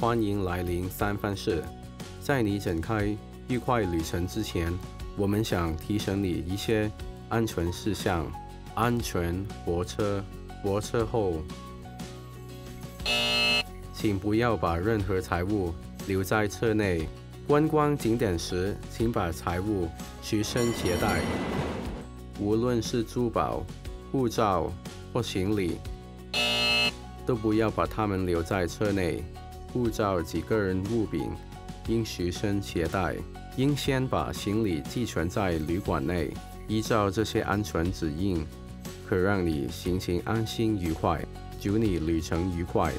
欢迎来临三藩市。在你展开愉快旅程之前，我们想提醒你一些安全事项：安全泊车。泊车后，请不要把任何财物留在车内。观光景点时，请把财物随身携带，无论是珠宝、护照或行李，都不要把它们留在车内。护照及个人物品应随身携带，应先把行李寄存在旅馆内。依照这些安全指引，可让你心情安心愉快。祝你旅程愉快！